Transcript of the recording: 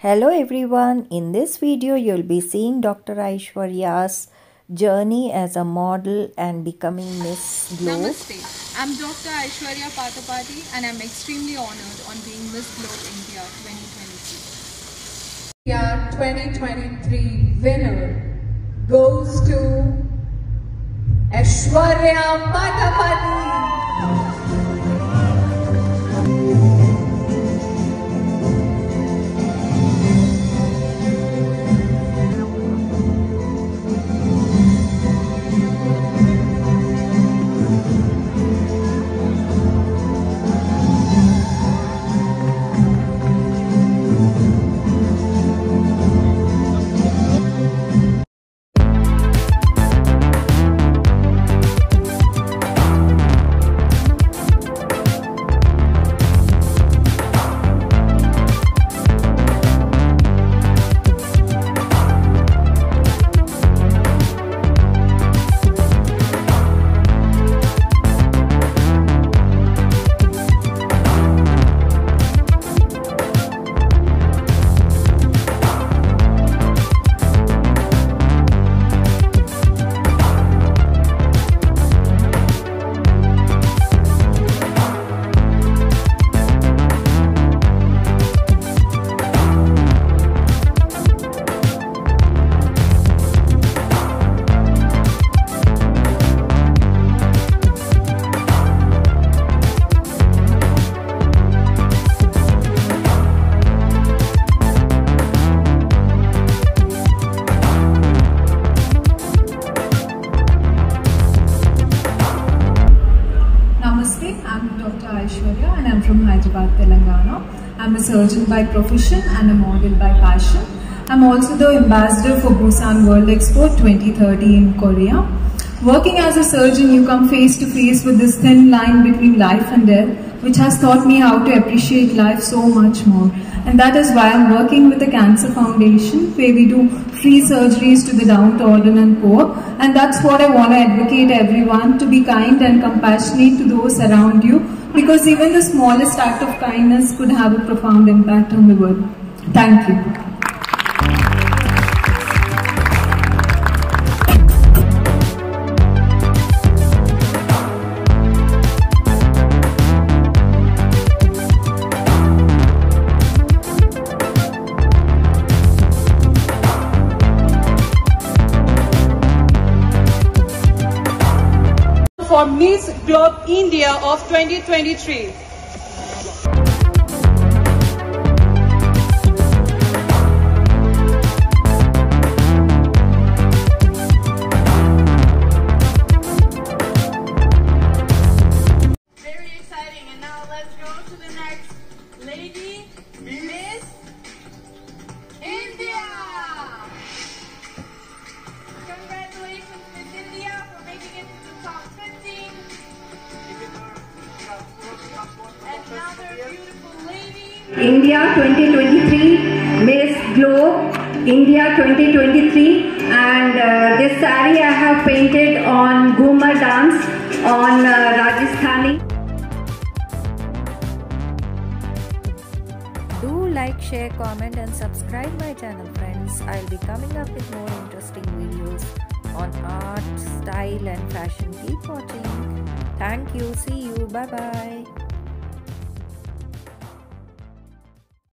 Hello everyone, in this video you'll be seeing Dr. Aishwarya's journey as a model and becoming Miss Globe. Namaste. I'm Dr. Aishwarya Patapati and I'm extremely honored on being Miss Globe India 2023. India 2023 winner goes to Aishwarya Patapati. Aishwarya and I'm from Hyderabad, Telangana. I'm a surgeon by profession and a model by passion. I'm also the ambassador for Busan World Expo 2030 in Korea. Working as a surgeon, you come face to face with this thin line between life and death, which has taught me how to appreciate life so much more. And that is why I'm working with the Cancer Foundation, where we do free surgeries to the downtrodden and poor. And that's what I want to advocate everyone to be kind and compassionate to those around you, because even the smallest act of kindness could have a profound impact on the world. Thank you. For Miss Globe India of 2023. India 2023 Miss Globe India 2023 and uh, this sari I have painted on Ghumar dance on uh, Rajasthani. Do like, share, comment and subscribe my channel friends. I'll be coming up with more interesting videos on art, style and fashion. Keep watching. Thank you. See you. Bye bye.